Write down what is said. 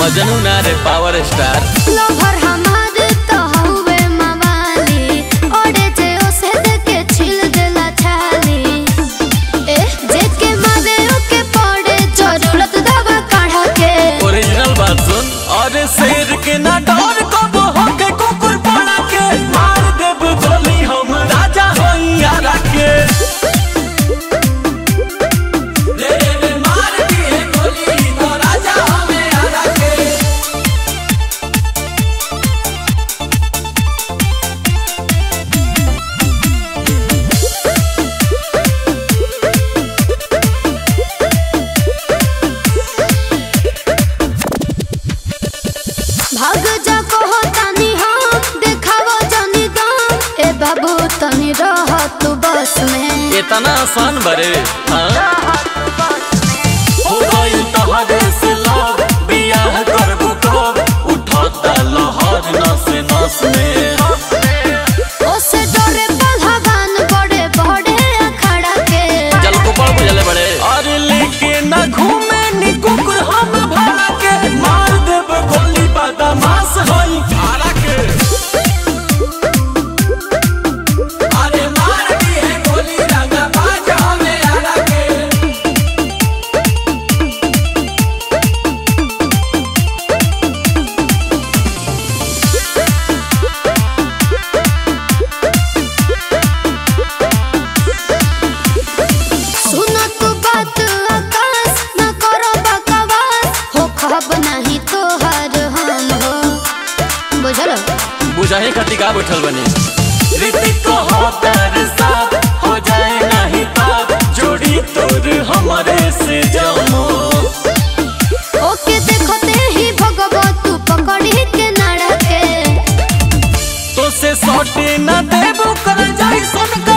मजनू ना रे power star लोभर हमार तो हवे मवाली ओडे जे ओसे के छिल देला छाली ए जे के मारे ओ के पड़े ज़रूरत दवा काढ़ा के ओरिजिनल बात सुन और शेर के ना डर इतना आसान बरे हाँ? बुझाई खाती का बैठल बनी। को हो सब हो जाए नहीं तब जोड़ी तोर हमारे से जामो। ओके देखो ते ही भगवो तू पकड़ी के नाड़ा तो से सोटे ना देबो कर जाई सुनकर